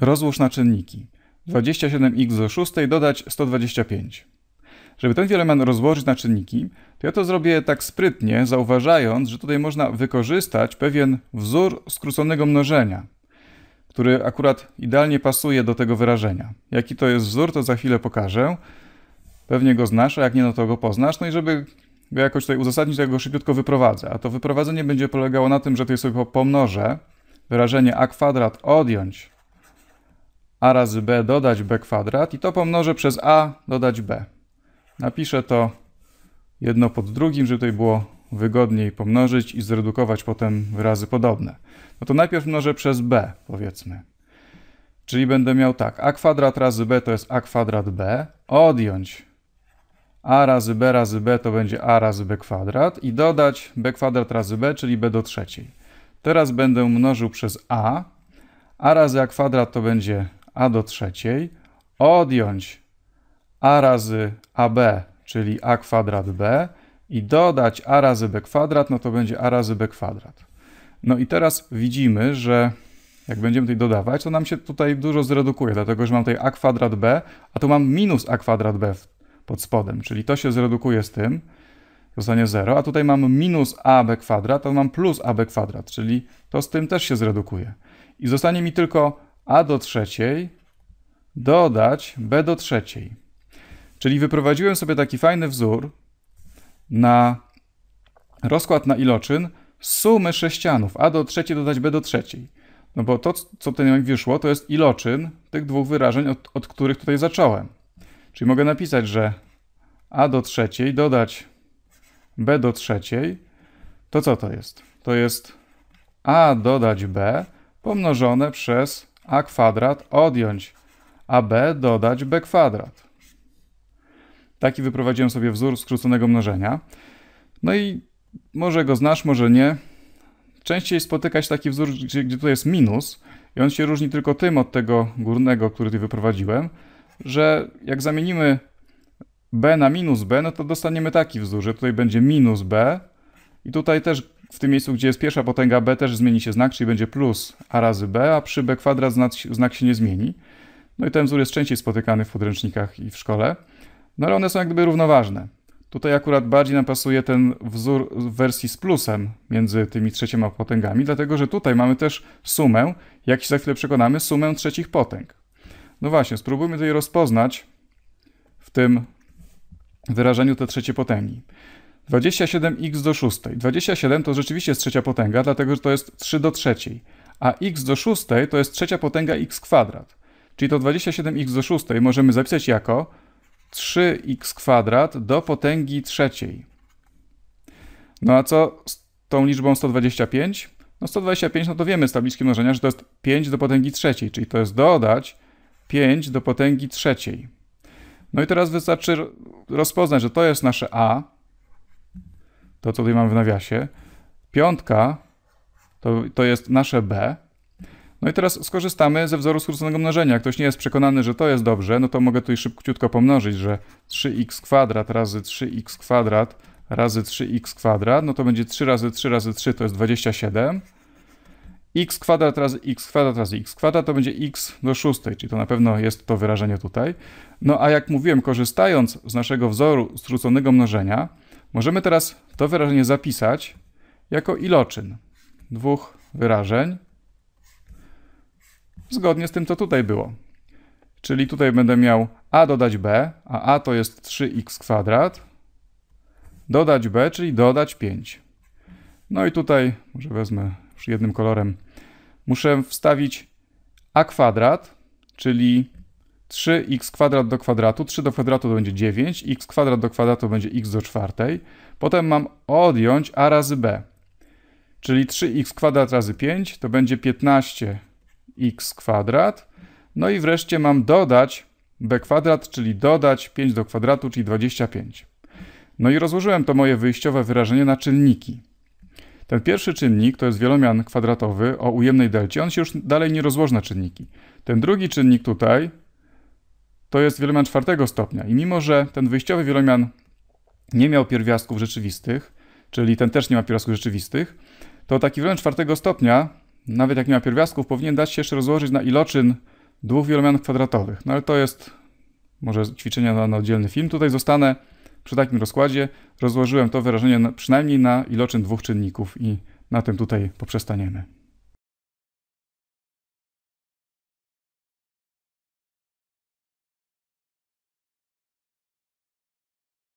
rozłóż na czynniki. 27x do 6 dodać 125. Żeby ten wielomian rozłożyć na czynniki, to ja to zrobię tak sprytnie, zauważając, że tutaj można wykorzystać pewien wzór skróconego mnożenia, który akurat idealnie pasuje do tego wyrażenia. Jaki to jest wzór, to za chwilę pokażę. Pewnie go znasz, a jak nie, no to go poznasz. No i żeby go jakoś tutaj uzasadnić, to ja go szybciutko wyprowadzę. A to wyprowadzenie będzie polegało na tym, że tutaj sobie pomnożę wyrażenie a kwadrat odjąć a razy b dodać b kwadrat i to pomnożę przez a dodać b. Napiszę to jedno pod drugim, żeby tutaj było wygodniej pomnożyć i zredukować potem wyrazy podobne. No to najpierw mnożę przez b, powiedzmy. Czyli będę miał tak, a kwadrat razy b to jest a kwadrat b, odjąć a razy b razy b to będzie a razy b kwadrat i dodać b kwadrat razy b, czyli b do trzeciej. Teraz będę mnożył przez a, a razy a kwadrat to będzie a do trzeciej, odjąć a razy ab, czyli a kwadrat b i dodać a razy b kwadrat, no to będzie a razy b kwadrat. No i teraz widzimy, że jak będziemy tutaj dodawać, to nam się tutaj dużo zredukuje, dlatego że mam tutaj a kwadrat b, a tu mam minus a kwadrat b pod spodem, czyli to się zredukuje z tym, zostanie 0, a tutaj mam minus ab kwadrat, to mam plus ab kwadrat, czyli to z tym też się zredukuje. I zostanie mi tylko a do trzeciej dodać b do trzeciej. Czyli wyprowadziłem sobie taki fajny wzór na rozkład na iloczyn sumy sześcianów, a do trzeciej dodać b do trzeciej. No bo to, co tutaj wyszło, to jest iloczyn tych dwóch wyrażeń, od, od których tutaj zacząłem. Czyli mogę napisać, że a do trzeciej dodać b do trzeciej, to co to jest? To jest a dodać b pomnożone przez a kwadrat odjąć ab dodać b kwadrat. Taki wyprowadziłem sobie wzór skróconego mnożenia. No i może go znasz, może nie. Częściej spotykać taki wzór, gdzie, gdzie tutaj jest minus i on się różni tylko tym od tego górnego, który tutaj wyprowadziłem, że jak zamienimy b na minus b, no to dostaniemy taki wzór, że tutaj będzie minus b i tutaj też w tym miejscu, gdzie jest pierwsza potęga b, też zmieni się znak, czyli będzie plus a razy b, a przy b kwadrat znak, znak się nie zmieni. No i ten wzór jest częściej spotykany w podręcznikach i w szkole, no ale one są jak gdyby równoważne. Tutaj akurat bardziej nam pasuje ten wzór w wersji z plusem między tymi trzeciema potęgami, dlatego że tutaj mamy też sumę, jak się za chwilę przekonamy, sumę trzecich potęg. No właśnie, spróbujmy tutaj rozpoznać w tym wyrażeniu te trzecie potęgi. 27x do 6. 27 to rzeczywiście jest trzecia potęga, dlatego że to jest 3 do trzeciej, a x do 6 to jest trzecia potęga x kwadrat. Czyli to 27x do 6 możemy zapisać jako 3x kwadrat do potęgi trzeciej. No a co z tą liczbą 125? No 125, no to wiemy z tabliczki mnożenia, że to jest 5 do potęgi trzeciej, czyli to jest dodać 5 do potęgi trzeciej. No i teraz wystarczy rozpoznać, że to jest nasze a, to co tutaj mamy w nawiasie. Piątka to, to jest nasze b. No i teraz skorzystamy ze wzoru skróconego mnożenia. Jak ktoś nie jest przekonany, że to jest dobrze, no to mogę tutaj szybciutko pomnożyć, że 3x kwadrat razy 3x kwadrat razy 3x kwadrat, no to będzie 3 razy 3 razy 3 to jest 27. x kwadrat razy x kwadrat razy x kwadrat to będzie x do 6, czyli to na pewno jest to wyrażenie tutaj. No a jak mówiłem, korzystając z naszego wzoru skróconego mnożenia, możemy teraz to wyrażenie zapisać jako iloczyn dwóch wyrażeń zgodnie z tym, co tutaj było. Czyli tutaj będę miał a dodać b, a a to jest 3x kwadrat, dodać b, czyli dodać 5. No i tutaj, może wezmę już jednym kolorem, muszę wstawić a kwadrat, czyli 3x kwadrat do kwadratu, 3 do kwadratu to będzie 9, x kwadrat do kwadratu będzie x do czwartej. Potem mam odjąć a razy b, czyli 3x kwadrat razy 5 to będzie 15 x kwadrat. No i wreszcie mam dodać b kwadrat, czyli dodać 5 do kwadratu, czyli 25. No i rozłożyłem to moje wyjściowe wyrażenie na czynniki. Ten pierwszy czynnik to jest wielomian kwadratowy o ujemnej delcie. On się już dalej nie rozłoży na czynniki. Ten drugi czynnik tutaj to jest wielomian czwartego stopnia. I mimo, że ten wyjściowy wielomian nie miał pierwiastków rzeczywistych, czyli ten też nie ma pierwiastków rzeczywistych, to taki wielomian czwartego stopnia nawet jak nie ma pierwiastków, powinien dać się jeszcze rozłożyć na iloczyn dwóch wielomianów kwadratowych. No ale to jest może ćwiczenia na, na oddzielny film. Tutaj zostanę przy takim rozkładzie. Rozłożyłem to wyrażenie na, przynajmniej na iloczyn dwóch czynników i na tym tutaj poprzestaniemy.